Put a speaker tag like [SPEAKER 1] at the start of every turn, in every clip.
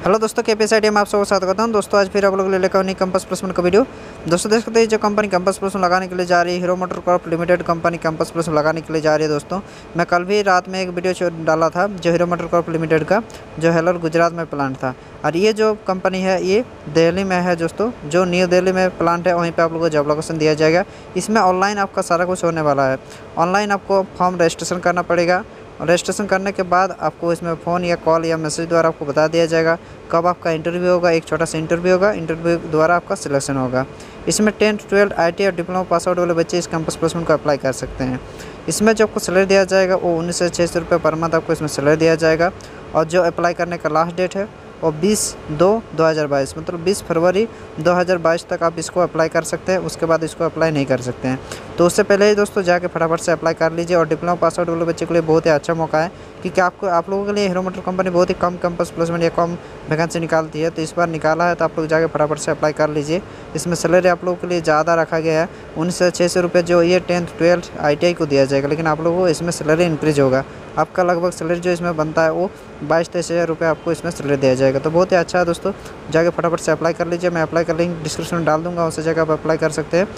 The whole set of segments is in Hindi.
[SPEAKER 1] हेलो दोस्तों के पी में आप सबको स्वागत करता हूँ। दोस्तों, आज फिर आप लोग ले लेकर नहीं कंपस प्लस वन का वीडियो। दोस्तों, देख सकते हैं, जो कंपनी कंपस प्लस लगाने के लिए जा रही है Hero MotoCorp Limited company campus plus लगाने के लिए जा रही है, दोस्तों। मैं कल भी रात में एक वीडियो डाला था, जो हीरो मोटर कॉर्प लिमिटेड का, जो हेलर गुजरात में प्लांट था। और ये जो कंपनी है, ये दिल्ली में है, दोस्तों। जो न्यू दिल्ली में प्लांट है, वहीं पर आप लोग को जॉब लोकेशन दिया जाएगा। इसमें ऑनलाइन आपका सारा कुछ होने वाला है। ऑनलाइन आपको फॉर्म रजिस्ट्रेशन करना पड़ेगा। रजिस्ट्रेशन करने के बाद आपको इसमें फ़ोन या कॉल या मैसेज द्वारा आपको बता दिया जाएगा कब आपका इंटरव्यू होगा, एक छोटा सा इंटरव्यू होगा इंटरव्यू द्वारा आपका सिलेक्शन होगा। इसमें टेंथ, ट्वेल्थ आई और डिप्लोमा पास आउट वाले बच्चे इस कैंपस प्लेसमेंट को अप्लाई कर सकते हैं। इसमें जो आपको सैलरी दिया जाएगा वो उन्नीस से छः पर मंथ आपको इसमें सैलरी दिया जाएगा और जो अप्लाई करने का लास्ट डेट है और 20 दो 2022 मतलब 20 फरवरी 2022 तक आप इसको अप्लाई कर सकते हैं, उसके बाद इसको अप्लाई नहीं कर सकते हैं। तो उससे पहले ही दोस्तों जाके फटाफट से अप्लाई कर लीजिए और डिप्लोमा पास आउट वाले बच्चे के लिए बहुत ही अच्छा मौका है, क्योंकि आपको, आप लोगों के लिए हीरो मोटर कंपनी बहुत ही कम कैंपस प्लेसमेंट या कम वैकेंसी निकालती है तो इस बार निकाला है तो आप लोग जाके फटाफट से अप्लाई कर लीजिए। इसमें सैलरी आप लोगों के लिए ज़्यादा रखा गया है, उन्नीस से छः सौ रुपये जो ये टेंथ ट्वेल्थ आई को दिया जाएगा, लेकिन आप लोगों को इसमें सैलरी इंक्रीज होगा। आपका लगभग सैलरी जो इसमें बनता है, वो बाईस तेईस हज़ार रुपये आपको इसमें सैलरी दिया जाएगा। तो बहुत ही अच्छा है दोस्तों, जाके फटाफट से अप्लाई कर लीजिए। मैं अप्लाई कर लिंक डिस्क्रिप्शन में डाल दूँगा उससे जगह आप अप्लाई कर सकते हैं।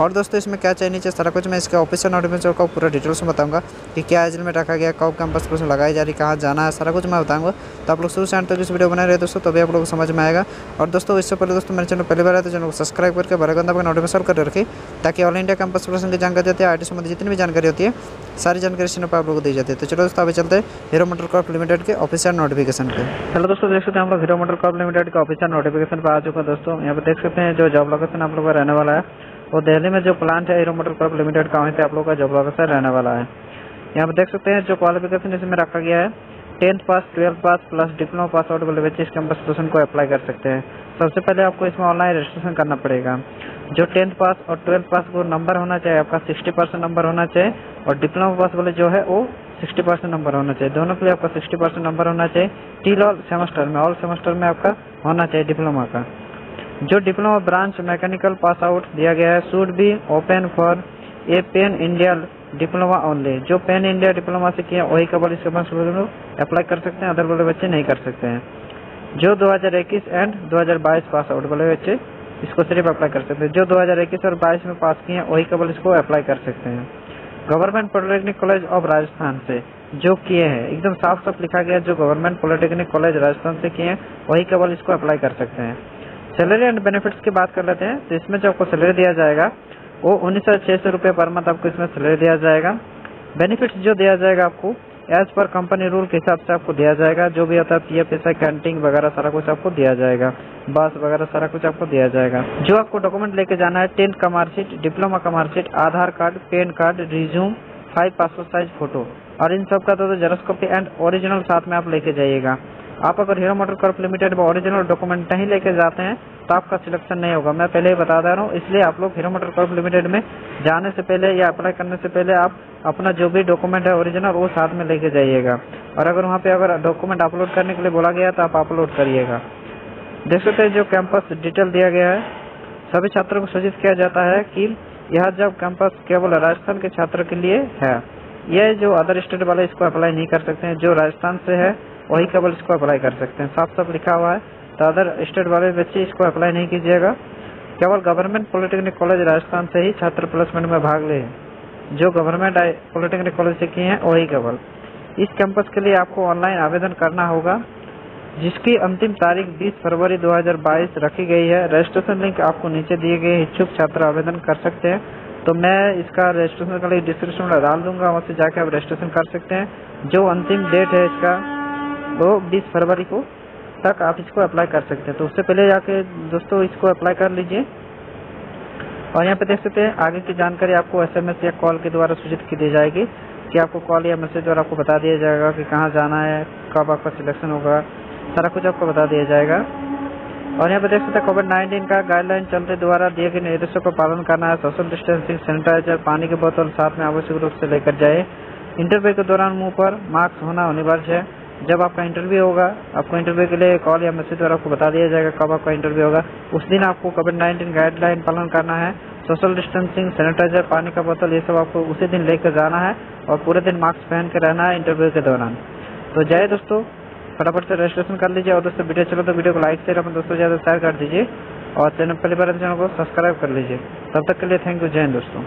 [SPEAKER 1] और दोस्तों, इसमें क्या चाहिए नीचे सारा कुछ मैं इसके ऑफिशियल नोटिफिकेशन का पूरा डिटेल्स में बताऊँगा कि क्या एज में रखा गया, कब कैंपस पर लगाई जा रही, कहाँ जाना है, सारा कुछ मैं बताऊँगा। तो आप लोग शुरू से एंड तक इस वीडियो बना रहे दोस्तों, तभी आप लोग समझ में आएगा। और दोस्तों, इससे पहले दोस्तों, मेरे चैनल पहली बार है तो चैनल को सब्सक्राइब करके बरागंदा पर नोटिफिकेशन कर रखी, ताकि ऑल इंडिया कैंपस प्रोसेस की जानकारी होती है आई संबंधी जितनी भी जानकारी होती है, सारी जानकारी चैनल पर आप लोग दी जाती है। तो चलो दोस्तों, अभी चलते हैं हीरो मोटर कॉर्प लिमिटेड के ऑफिशियल नोटिफिकेशन पे। हेलो दोस्तों, देख सकते हैं हम लोग हीरो मोटर कॉर्प लिमिटेड के ऑफिशियल नोटिफिकेशन पर आ चुका है दोस्तों। यहाँ पर देख सकते हैं जो जॉब लोकेशन आप लोग का रहने वाला है। वो दिल्ली में जो प्लांट है हीरो मोटर कॉर्प लिमिटेड का, वहीं पे आप लोग का जॉब लोकेशन रहने वाला है। यहाँ पे देख सकते हैं जो क्वालिफिकेशन इसमें रखा गया है। Tenth pass twelfth pass plus diploma pass out वाले बच्चे इस कैंपस को अप्लाई कर सकते हैं। सबसे पहले आपको इसमें ऑनलाइन रजिस्ट्रेशन करना पड़ेगा। जो टेंथ पास और ट्वेल्थ पास को नंबर होना चाहिए, आपका सिक्सटी परसेंट नंबर होना चाहिए और डिप्लोमा पास वाले जो है वो सिक्सटी परसेंट नंबर होना चाहिए। दोनों के लिए आपका सिक्सटी परसेंट नंबर होना चाहिए। टील ऑल सेमेस्टर में ऑल सेमेस्टर में आपका होना चाहिए डिप्लोमा का। जो diploma branch mechanical pass out दिया गया है should be open for a pan India diploma only जो पेन इंडिया डिप्लोमा से किया, वही केवल इसके पास अप्लाई कर सकते हैं अदर वाले बच्चे नहीं कर सकते हैं। जो 2021 एंड 2022 पास आउट वाले बच्चे, इसको सिर्फ़ अप्लाई कर सकते हैं। जो 2021 और 22 में पास किए हैं वही केवल इसको अप्लाई कर सकते हैं। Government polytechnic college of Rajasthan से जो किए हैं, एकदम साफ़ साफ़ लिखा गया, जो गवर्नमेंट पॉलिटेक्निक कॉलेज राजस्थान से किए हैं, वही केवल इसको अप्लाई कर सकते हैं। सैलरी एंड बेनिफिट्स की बात कर लेते हैं। तो इसमें जो आपको सैलरी दिया जाएगा, वो उन्नीस सौ छह सौ रुपये पर मंथ आपको इसमें सैलरी दिया जाएगा। बेनिफिट्स जो दिया जाएगा आपको एज पर कंपनी रूल के हिसाब से आपको दिया जाएगा। जो भी होता है, पी एफ़, एस कैंटीन वगैरह सारा कुछ आपको दिया जाएगा। बस वगैरह सारा कुछ आपको दिया जाएगा। जो आपको डॉक्यूमेंट लेके जाना है टेंथ का मार्कशीट डिप्लोमा का marksheet Aadhaar card PAN card resume five passport size photo और इन सब का तो जेरोस कॉपी एंड ओरिजिनल साथ में आप लेके जाइएगा। आप अगर हीरो मोटर कॉर्प लिमिटेड में ओरिजिनल डॉक्यूमेंट नहीं लेके जाते हैं तो आपका सिलेक्शन नहीं होगा। मैं पहले ही बता दे रहा हूँ, इसलिए आप लोग हीरो मोटर कॉर्प लिमिटेड में जाने से पहले या अप्लाई करने से पहले आप अपना जो भी डॉक्यूमेंट है ओरिजिनल वो साथ में लेके जाइएगा। और अगर वहाँ पे अगर डॉक्यूमेंट अपलोड करने के लिए बोला गया तो आप अपलोड करिएगा। देख सकते जो कैंपस डिटेल दिया गया है, सभी छात्रों को सूचित किया जाता है कि यह जब कैंपस केवल राजस्थान के छात्र के लिए है। यह जो अदर स्टेट वाले इसको अप्लाई नहीं कर सकते हैं, जो राजस्थान से है, वही केवल इसको अप्लाई कर सकते हैं। साफ़ साफ़ लिखा हुआ है तो अदर स्टेट वाले बच्चे इसको अप्लाई नहीं कीजिएगा। केवल गवर्नमेंट पॉलिटेक्निक कॉलेज राजस्थान से ही छात्र प्लेसमेंट में भाग ले। जो गवर्नमेंट पॉलिटेक्निक कॉलेज से किए हैं, वही केवल। इस कैंपस के लिए आपको ऑनलाइन आवेदन करना होगा, जिसकी अंतिम तारीख 20 फरवरी 2022 रखी गई है। रजिस्ट्रेशन लिंक आपको नीचे दिए गए इच्छुक छात्र आवेदन कर सकते हैं। तो मैं इसका रजिस्ट्रेशन का डिस्क्रिप्शन में डाल दूँगा, वहाँ से जाके आप रजिस्ट्रेशन कर सकते हैं। जो अंतिम डेट है इसका, वो 20 फरवरी को तक आप इसको अप्लाई कर सकते हैं। तो उससे पहले जाके दोस्तों इसको अप्लाई कर लीजिए। और यहाँ पे देख सकते हैं, आगे की जानकारी आपको एसएमएस या कॉल के द्वारा सूचित की दी जाएगी कि आपको कॉल या मैसेज द्वारा आपको बता दिया जाएगा कि कहाँ जाना है, कब आपका सिलेक्शन होगा, सारा कुछ आपको बता दिया जाएगा। और यहाँ पे देख सकते हैं कोविड नाइन्टीन का गाइडलाइन चलते द्वारा दिए गए निर्देशों का पालन करना है। सोशल डिस्टेंसिंग सैनिटाइजर पानी की बोतल साथ में आवश्यक रूप से लेकर जाए। इंटरव्यू के दौरान मुँह पर मास्क होना अनिवार्य है। जब आपका इंटरव्यू होगा, आपको इंटरव्यू के लिए कॉल या मैसेज द्वारा आपको बता दिया जाएगा कब आपका इंटरव्यू होगा। उस दिन आपको कोविड नाइन्टीन गाइडलाइन पालन करना है। सोशल डिस्टेंसिंग सैनिटाइजर पानी का बोतल, ये सब आपको उसी दिन लेकर जाना है और पूरे दिन मास्क पहन के रहना है इंटरव्यू के दौरान। तो जय दोस्तों। फटाफट से रजिस्ट्रेशन कर लीजिए और दोस्तों वीडियो चलो तो वीडियो को लाइक शेयर अपने दोस्तों ज़्यादा शेयर कर दीजिए और चैनल पहली बार चैनल को सब्सक्राइब कर लीजिए। तब तक के लिए थैंक यू जय हिंद दोस्तों।